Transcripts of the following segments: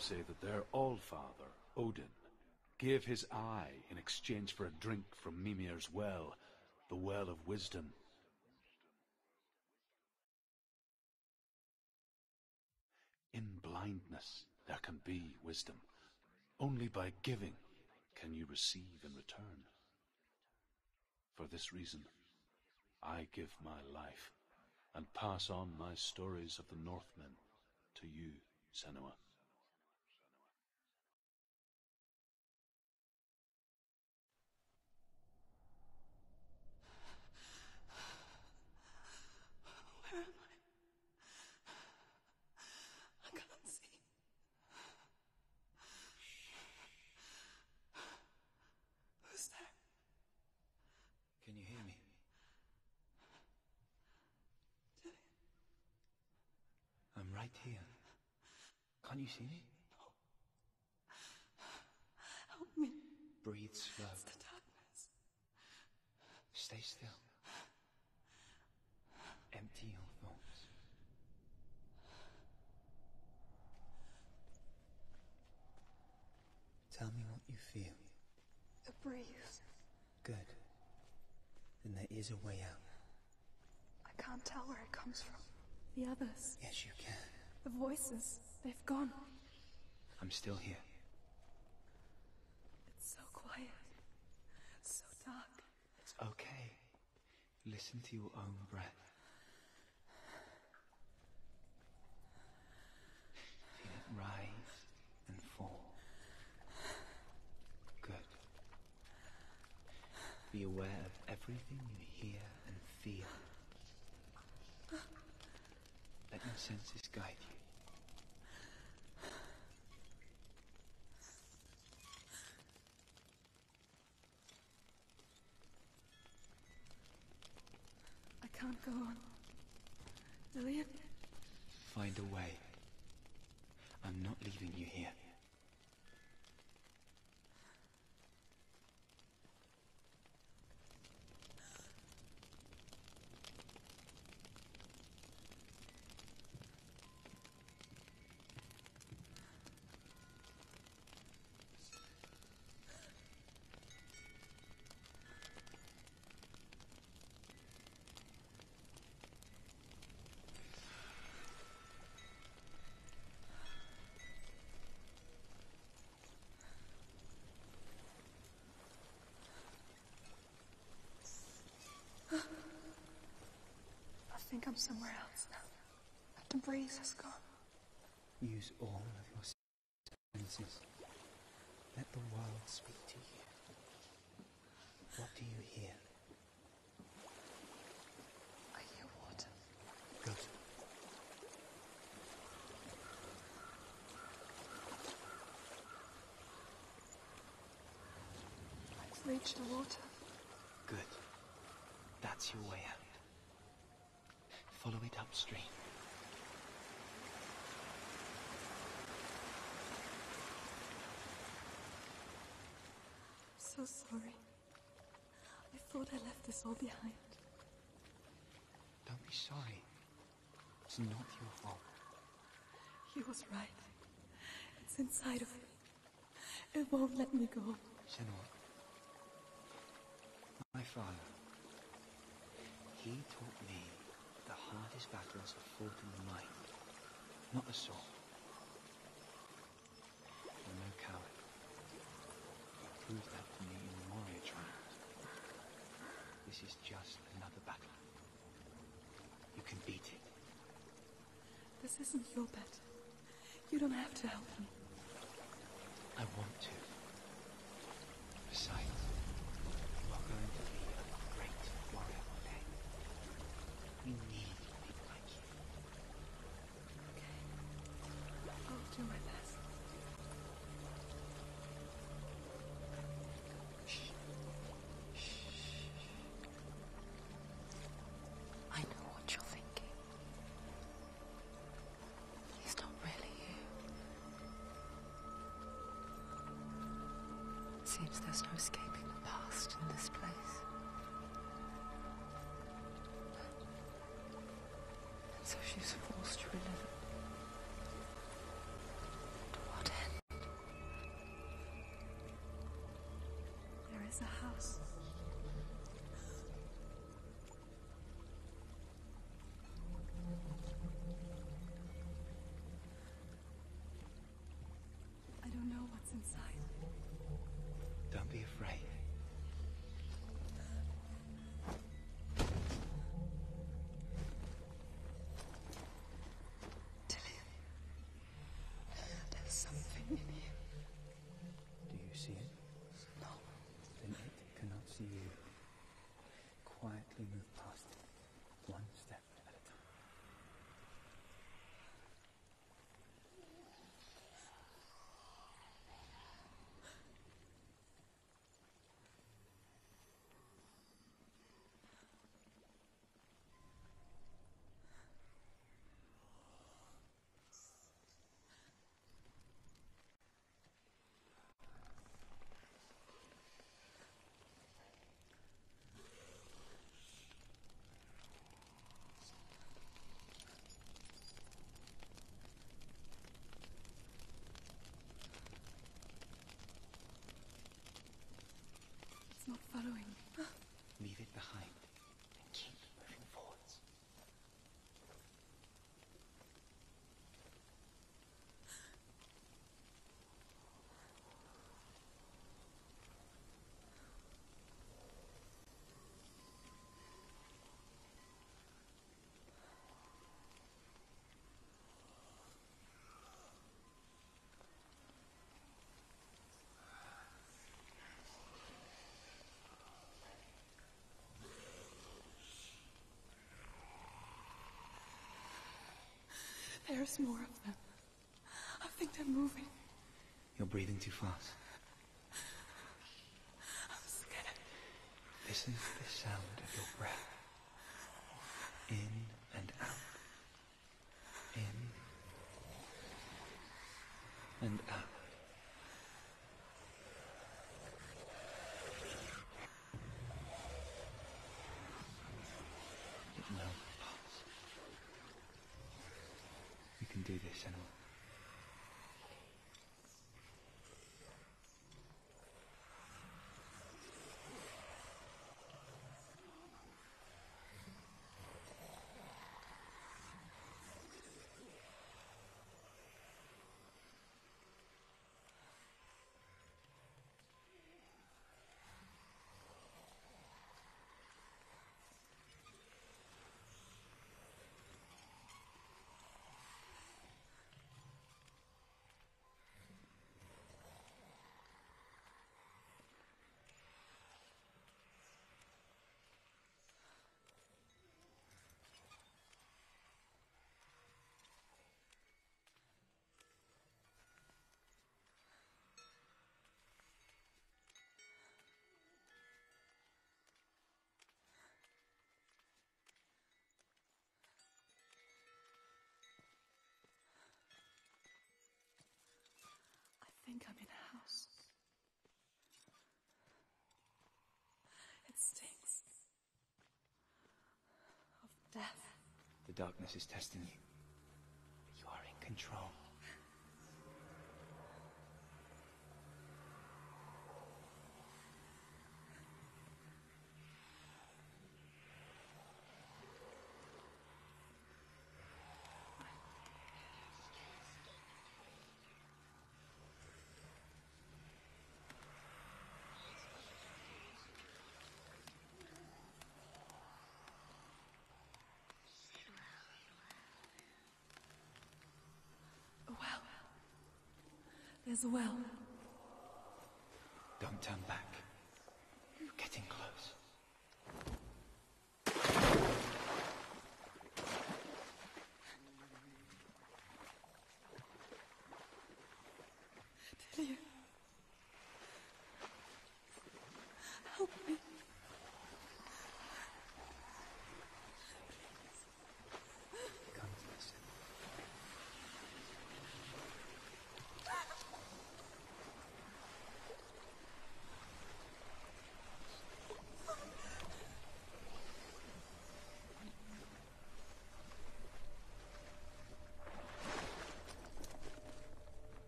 say that their Allfather, Odin, gave his eye in exchange for a drink from Mimir's well, the Well of Wisdom. In blindness there can be wisdom. Only by giving can you receive in return. For this reason, I give my life and pass on my stories of the Northmen to you, Senua. Where am I? I can't see. Who's there? Can you hear me? Dillion. I'm right here. Can't you see me? No. Help me. Breathe slow. It's the darkness. Stay still. Empty your thoughts. Tell me what you feel. A breeze. Good. Then there is a way out. I can't tell where it comes from. The others. Yes, you can. The voices. They've gone. I'm still here. It's so quiet. So dark. It's okay. Listen to your own breath. Feel it rise and fall. Good. Be aware of everything you hear and feel. Let your senses guide you. Can't go on. Dillion? Find a way. I'm not leaving you here. I somewhere else now. The breeze has gone. Use all of your senses. Let the world speak to you. What do you hear? I hear water. Good. I've reached the water. Good. That's your way out. Follow it upstream. I'm so sorry. I thought I left this all behind. Don't be sorry. It's not your fault. He was right. It's inside of me. It won't let me go. Senua. My father. He taught me hardest battles are fought in the mind, not the sword. I'm no coward. He proved that to me in the warrior trials. This is just another battle. You can beat it. This isn't your battle. You don't have to help me. I want to. Besides, Seems there's no escaping the past in this place. And so she's forced to relive it. To what end? There is a house. I don't know what's inside. There's more of them. I think they're moving. You're breathing too fast. I'm scared. This is the sound of your breath. In and out. In and out. It will pass. You can do this, Emma. I think I'm in a house. It stinks. Of death. The darkness is testing you. But you are in control. A well. There's a well. Don't turn back. You're getting close. Delia. Help me. Come to listen.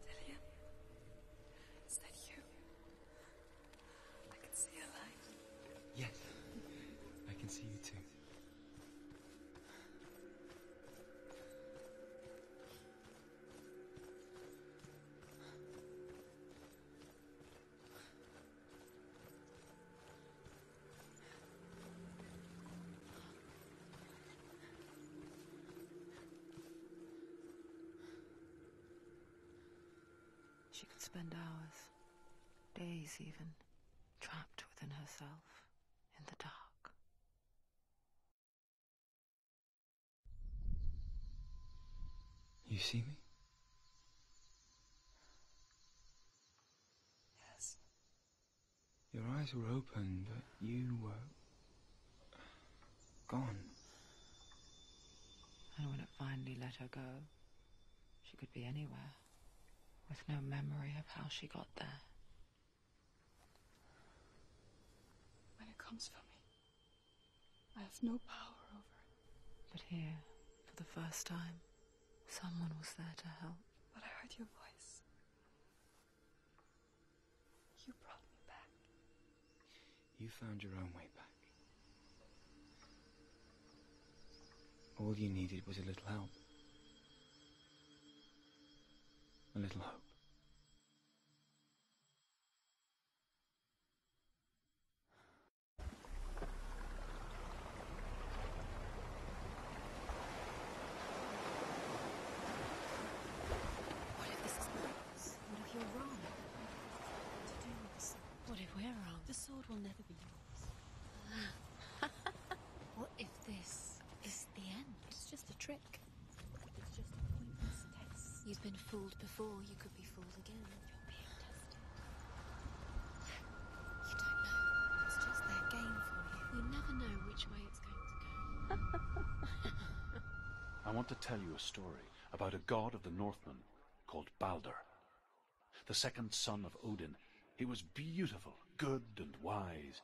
Delia. Is that you? I can see a light. Yes, I can see you too. She could spend hours, days even, trapped within herself, in the dark. You see me? Yes. Your eyes were open, but you were gone. And when it finally let her go, she could be anywhere, with no memory of how she got there. When it comes for me, I have no power over it. But here, for the first time, someone was there to help. But I heard your voice. You brought me back. You found your own way back. All you needed was a little help. A little hope. What if this is purpose? What if you're wrong? To do with the sword. What if we're wrong? The sword will never be yours. What if this is the end? It's just a trick. It's just a point. been fooled before, you could be fooled again. You're being tested. You don't know. It's just their game for you. You never know which way it's going to go. I want to tell you a story about a god of the Northmen called Balder. The second son of Odin. He was beautiful, good, and wise.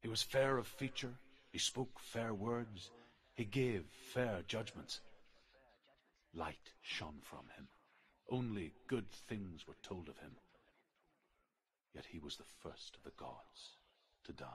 He was fair of feature, he spoke fair words, he gave fair judgments. Light shone from him. Only good things were told of him. Yet he was the first of the gods to die.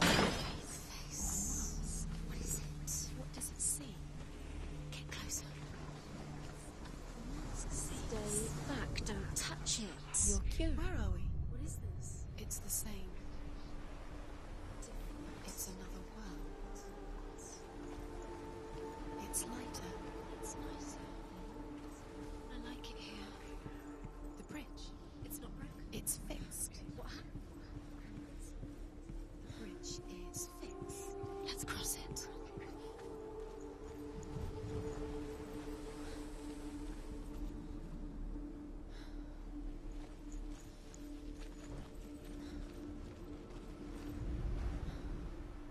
His face. What is it? What does it see? Get closer. Stay back. Don't touch it. You're cute.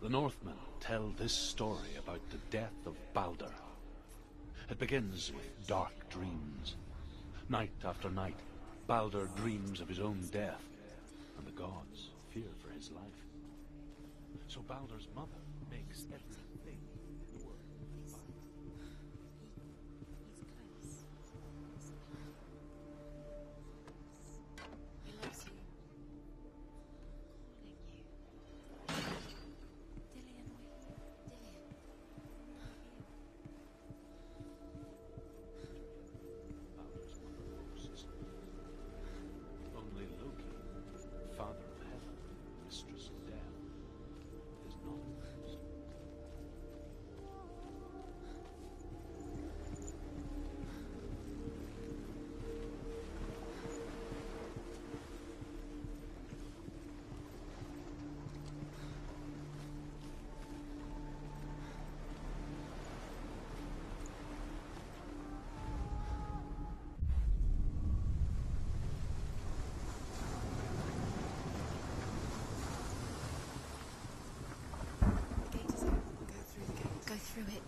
The Northmen tell this story about the death of Balder. It begins with dark dreams. Night after night, Balder dreams of his own death, and the gods fear for his life. So Balder's mother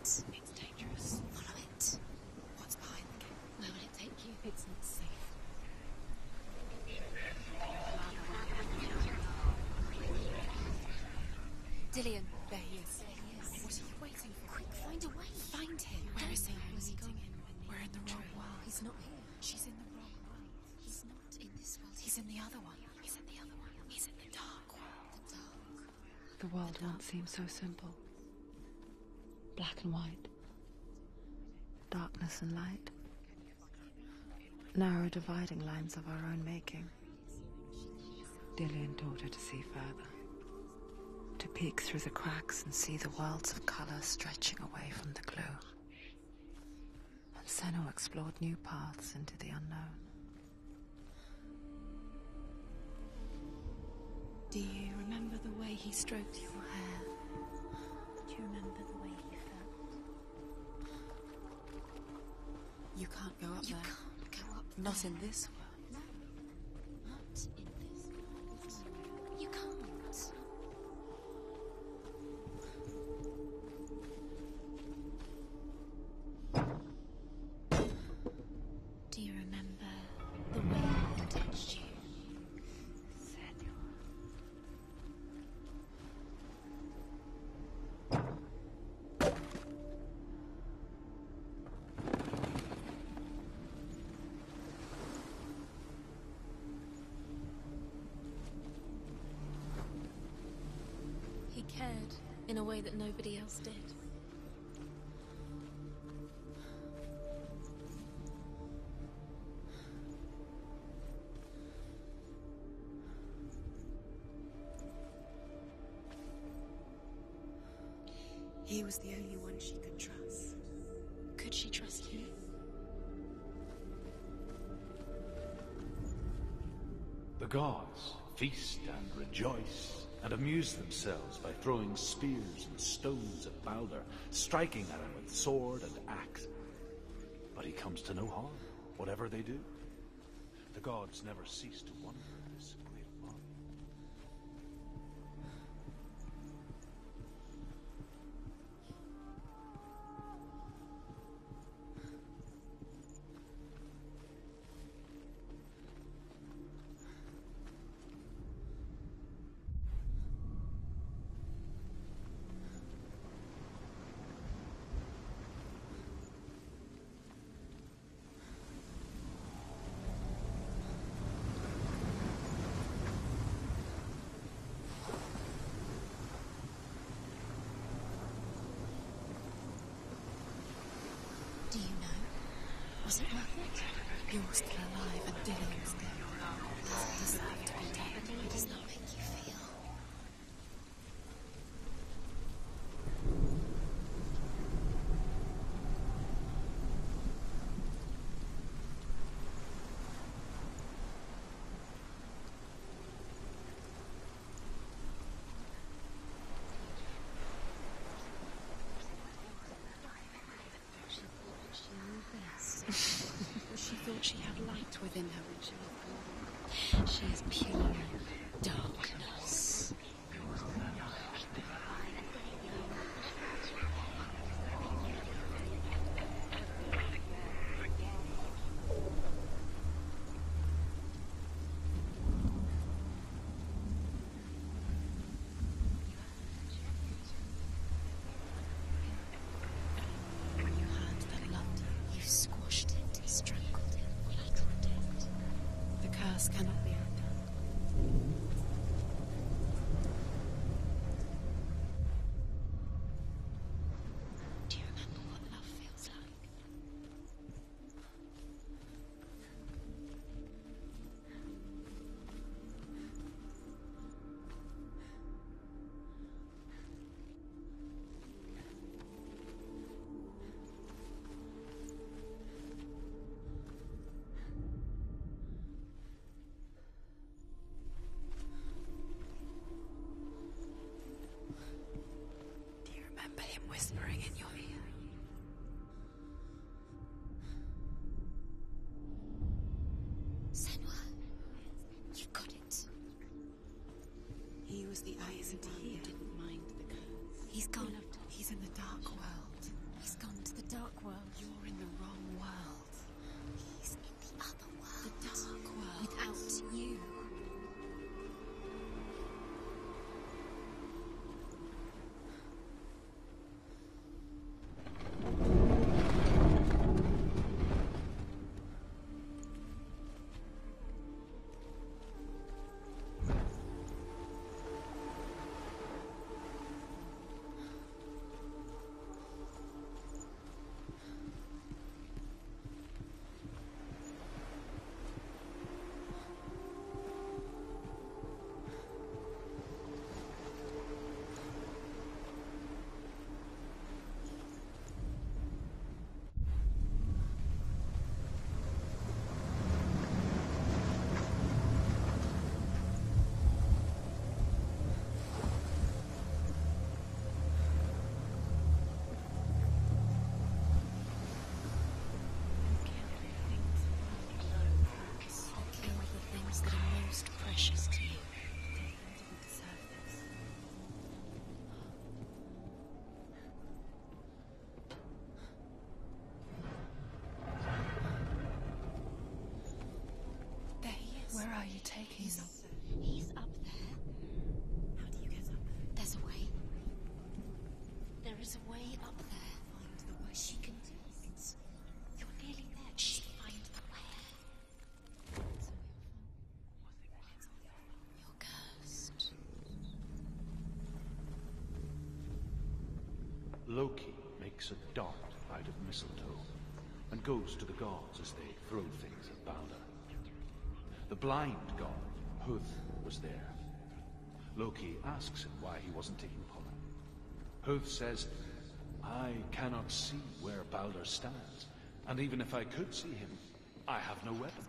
It's dangerous. Follow it. What's behind the gate? Where will it take you? It's not safe. Dillion. There he is. Is. What are you waiting for? Quick, find a way. Find him. Where Where is is he? he? Where's he going? We're in the wrong world. He's not here. She's in the wrong world. He's not in this world. He's in the other one. He's in the other one. He's in the dark world. the dark. The world once seemed so simple. Black and white. Darkness and light. Narrow dividing lines of our own making. Dillion taught her to see further. To peek through the cracks and see the worlds of colour stretching away from the gloom. And Senua explored new paths into the unknown. Do you remember the way he stroked your hair? You can't go up You there. can't go up Not there. in this that nobody else did. He was the only one she could trust. Could she trust you? The gods feast and rejoice and amuse themselves by throwing spears and stones at Balder, striking at him with sword and axe. But he comes to no harm, whatever they do. The gods never cease to wonder She is pure darkness. When whispering in your ear? Senua, you've got it. He was the eyes and He didn't mind the curse. He's gone. He's in the dark world. He's gone to the dark world. You're in the wrong Where are you taking He's me? up there. He's up there. How do you get up there? There's a way. There is a way up there. Find the way. She can do it. You're nearly there. She find the way. You're cursed. Loki makes a dart out of mistletoe and goes to the gods as they throw things at Balder. The blind god, Huth, was there. Loki asks him why he wasn't taking pollen. Huth says, I cannot see where Balder stands, and even if I could see him, I have no weapon.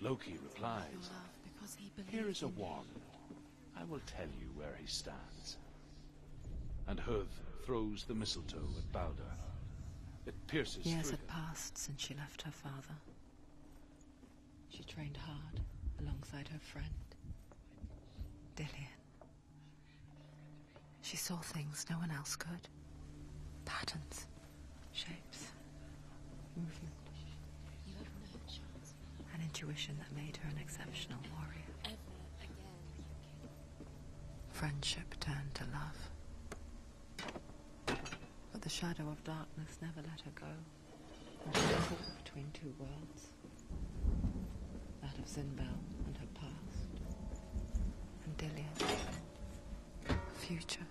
Loki replies, because he believed Here is a wand. I will tell you where he stands. And Huth throws the mistletoe at Balder. It pierces Years had passed since she left her father. She trained hard alongside her friend, Dillion. She saw things no one else could. Patterns, shapes, movement, You have no chance an intuition that made her an exceptional warrior. ever again. Friendship turned to love. But the shadow of darkness never let her go. And she caught between two worlds. Of Zynbel and her past. And Dillion. Her future.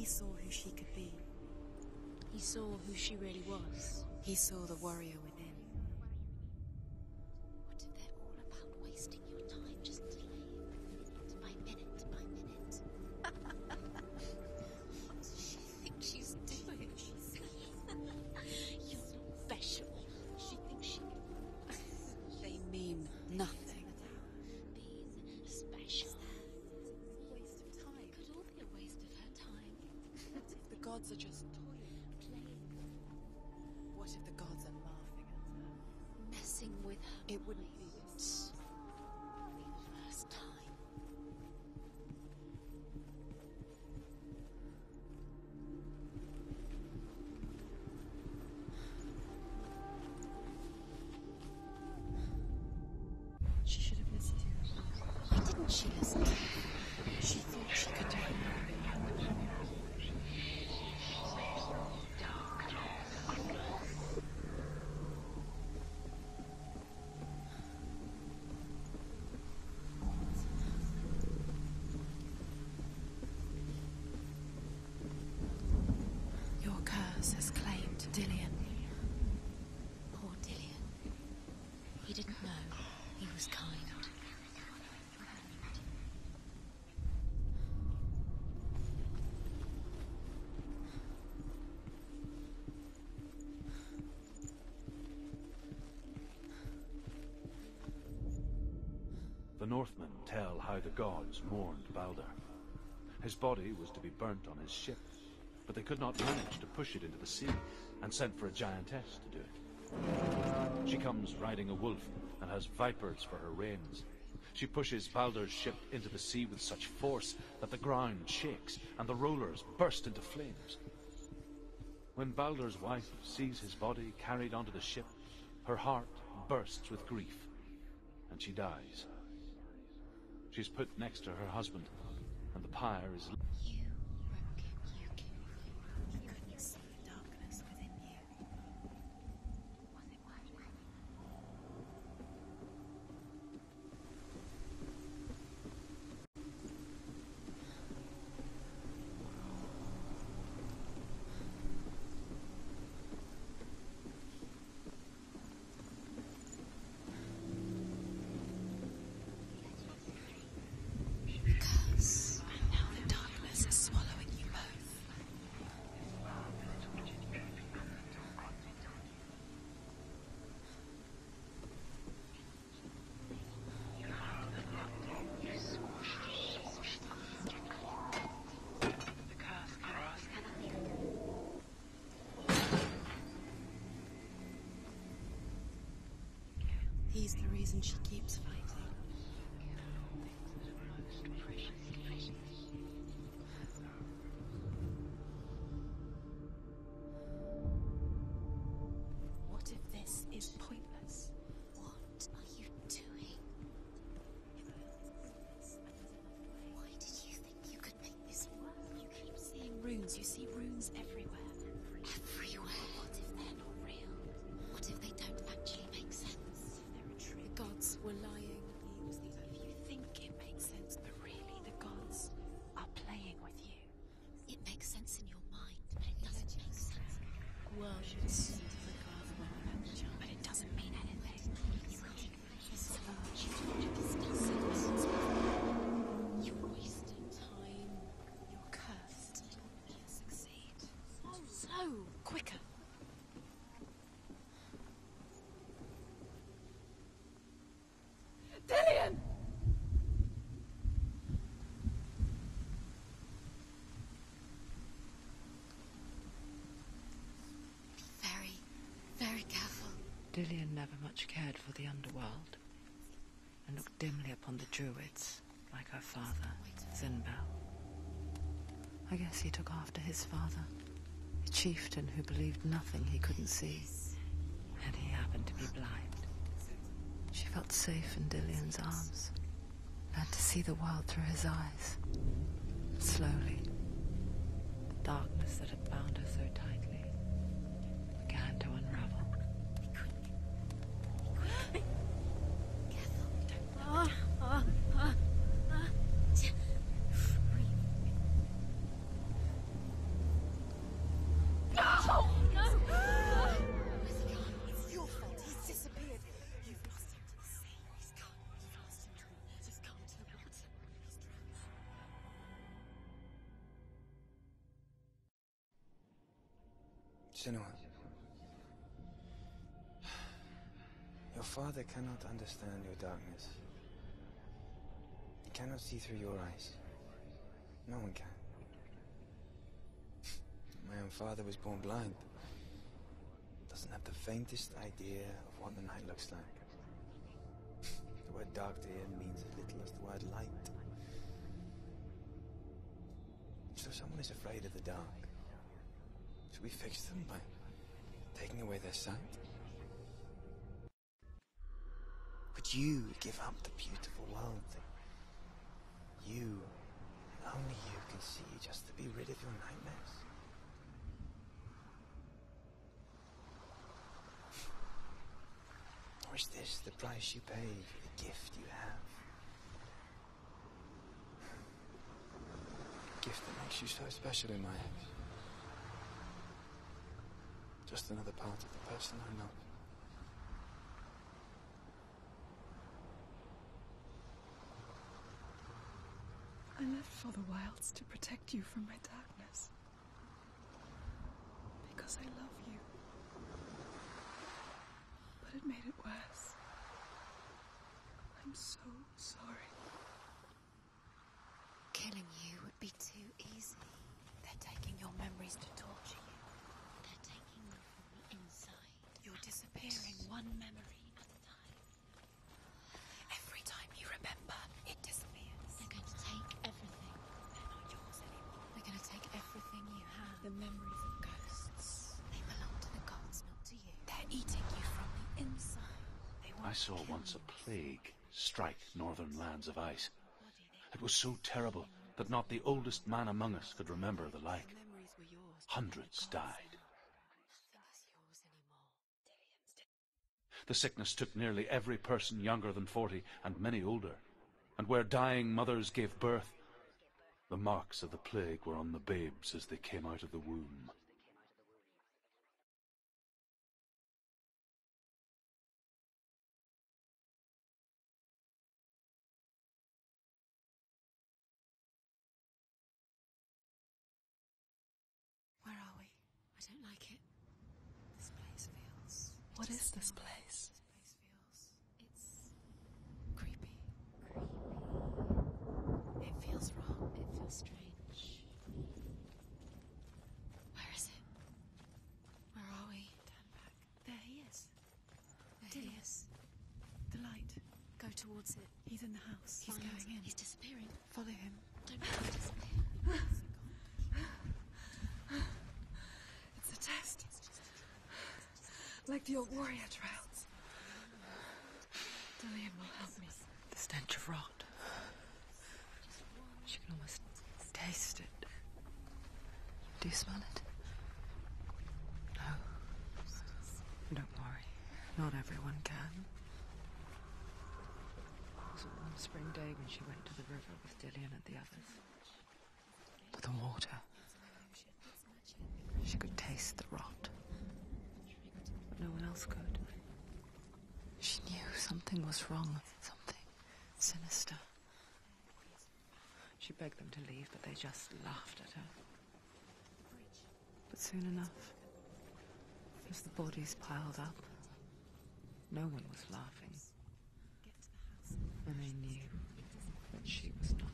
He saw who she could be. He saw who she really was. He saw the warrior within. Northmen tell how the gods mourned Balder. His body was to be burnt on his ship, but they could not manage to push it into the sea and sent for a giantess to do it. She comes riding a wolf and has vipers for her reins. She pushes Balder's ship into the sea with such force that the ground shakes and the rollers burst into flames. When Balder's wife sees his body carried onto the ship, her heart bursts with grief and she dies. She's put next to her husband, and the pyre is. You broke it. You killed him. You couldn't see the darkness within you. Was it worth it? Curse. And now the darkness has He's the reason she keeps fighting. What if this is pointless? What are you doing? Why did you think you could make this work? You keep seeing runes. You see runes. Everywhere. Dillion never much cared for the underworld and looked dimly upon the druids, like her father, Zynbel. I guess he took after his father, a chieftain who believed nothing he couldn't see, and he happened to be blind. She felt safe in Dillion's arms, learned to see the world through his eyes. Slowly, the darkness that had bound her so tightly Senua. Your father cannot understand your darkness. He cannot see through your eyes. No one can. My own father was born blind. Doesn't have the faintest idea of what the night looks like. The word dark to him means as little as the word light. So someone is afraid of the dark. We fix them by taking away their sight? Would you give up the beautiful world that you, only you, can see just to be rid of your nightmares? Or is this the price you pay for the gift you have? A gift that makes you so special in my eyes. Just another part of the person I know. I left for the wilds to protect you from my darkness. Because I love you. But it made it worse. I'm so sorry. Killing you would be too easy. They're taking your memories to torture you. They're taking you from the inside. You're disappearing one memory at a time. Every time you remember, it disappears. They're going to take everything. They're not yours anymore. They're going to take everything you have. The memories of ghosts. They belong to the gods, not to you. They're eating you from the inside. They I saw to kill once a plague strike northern lands of ice. It was so terrible that not the oldest man among us could remember the like. The memories were yours. Hundreds died. Nothing is yours anymore. The sickness took nearly every person younger than forty, and many older. And where dying mothers gave birth, the marks of the plague were on the babes as they came out of the womb. Do you smell it? No. Don't worry. Not everyone can. It was a warm spring day when she went to the river with Dillion and the others. To the water. She could taste the rot. But no one else could. She knew something was wrong. Something sinister. She begged them to leave, but they just laughed at her soon enough. As the bodies piled up, no one was laughing. And they knew that she was not.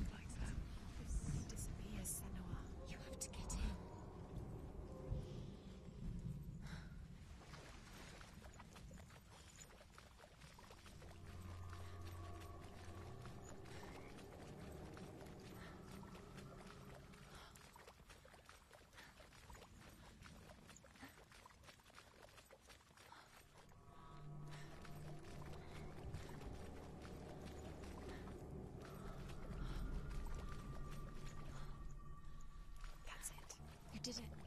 did it.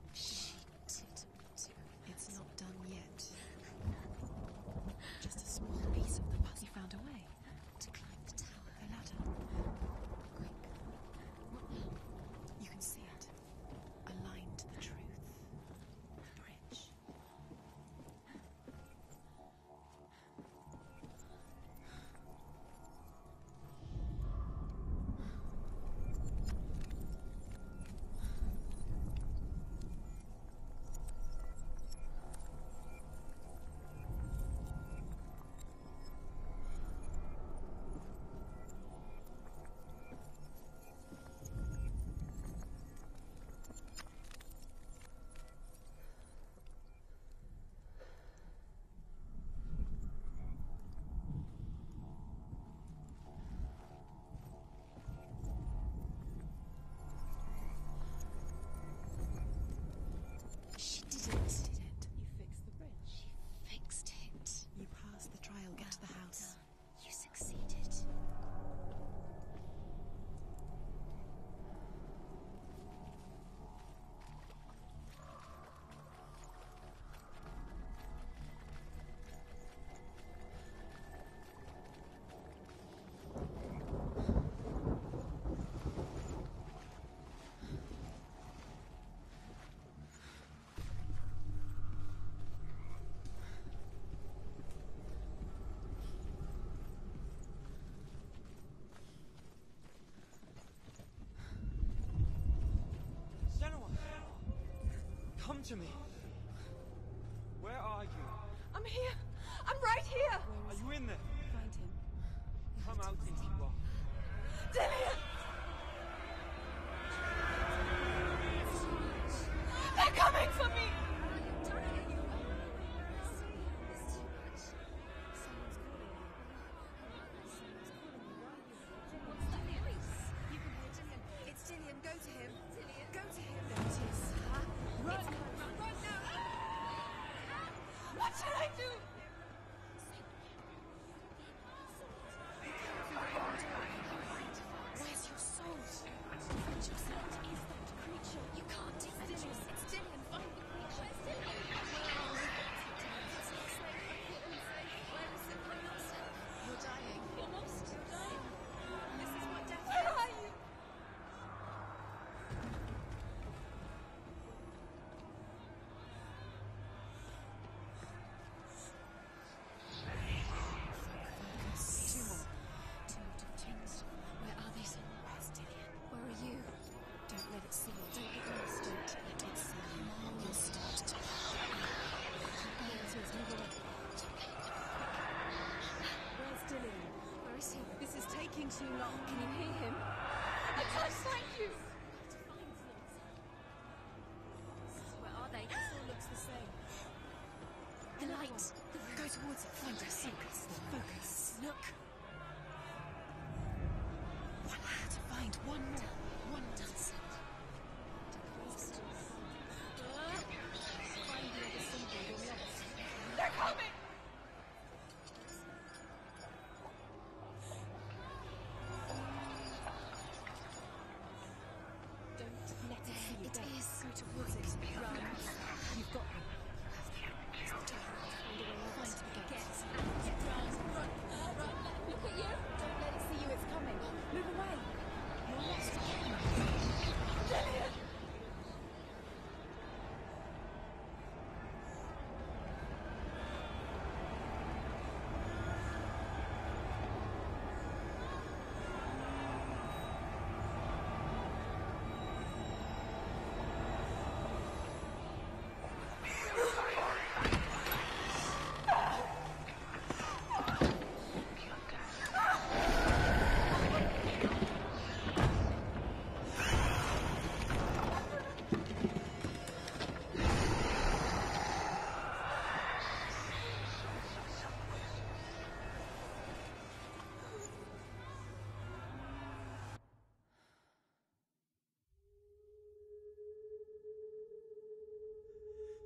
Come to me. Where are you? I'm here. I'm right here. Are you in there? Focus, focus, focus. Look. One had to find one more.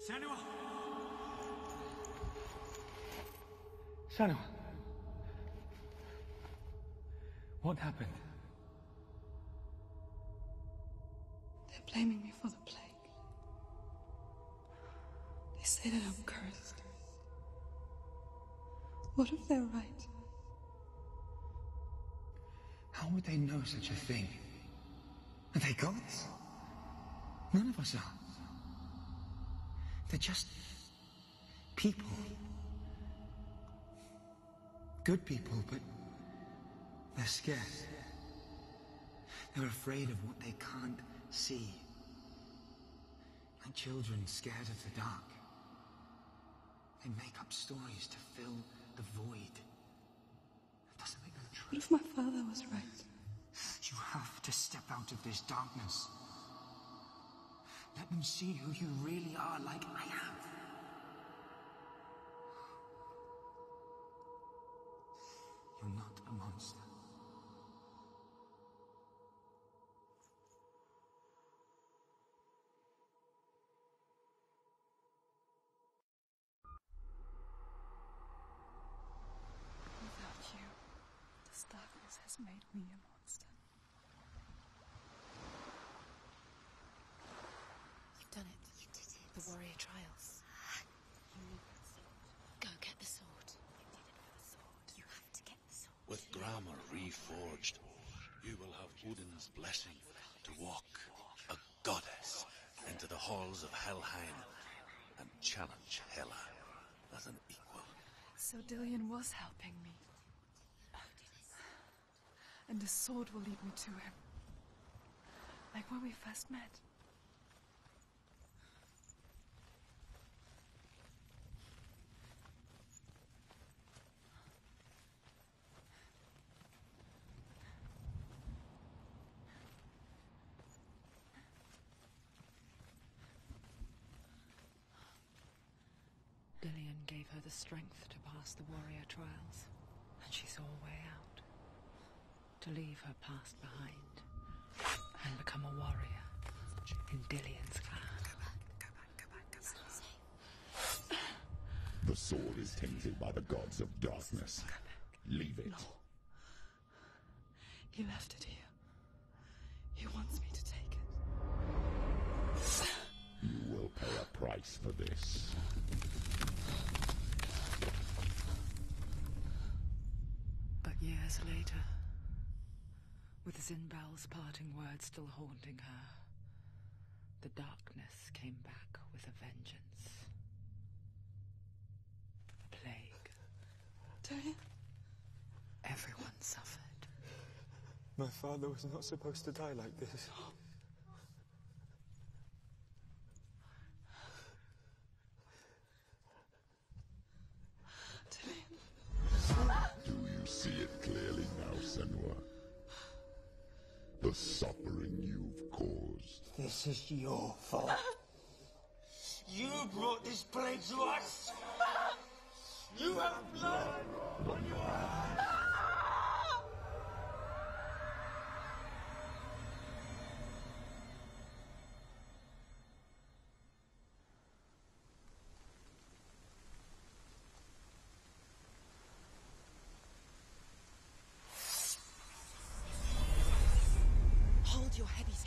Senua! Senua! What happened? They're blaming me for the plague. They say that I'm cursed. What if they're right? How would they know such a thing? Are they gods? None of us are. They're just people. Good people, but they're scared. They're afraid of what they can't see. Like children scared of the dark. They make up stories to fill the void. That doesn't make them true. What if my father was right? You have to step out of this darkness. Them see who you really are, like I have. Grammar reforged, you will have Odin's blessing to walk a goddess into the halls of Helheim and challenge Hela as an equal. So Dillion was helping me. And the sword will lead me to him. Like when we first met. Dillion gave her the strength to pass the warrior trials, and she saw a way out. To leave her past behind and become a warrior in Dillion's clan. The sword is tainted by the gods of darkness. Leave it. No. He left it here. He wants me to take it. You will pay a price for this. Years later, with Zynbel's parting words still haunting her, the darkness came back with a vengeance. A plague. Dillion? Everyone suffered. My father was not supposed to die like this. Oh, This is your fault. You brought this plague to us. You have blood on your hands.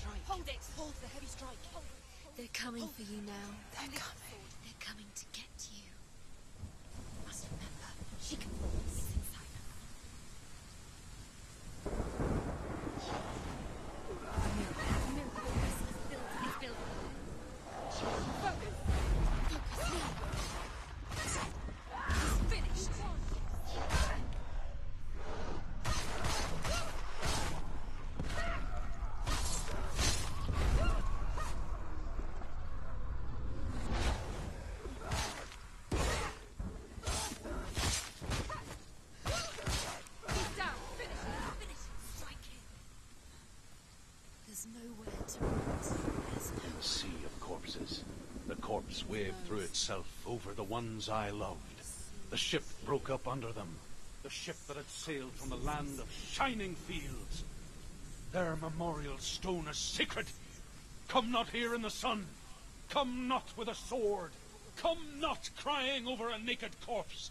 Strike. Hold it. Hold the heavy strike. They're coming for you now. They're coming. They're coming to get you. Must remember, she can Corpse waved through itself over the ones I loved. The ship broke up under them. The ship that had sailed from the land of shining fields. Their memorial stone is sacred. Come not here in the sun. Come not with a sword. Come not crying over a naked corpse.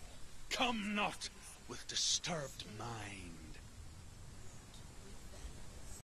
Come not with disturbed mind.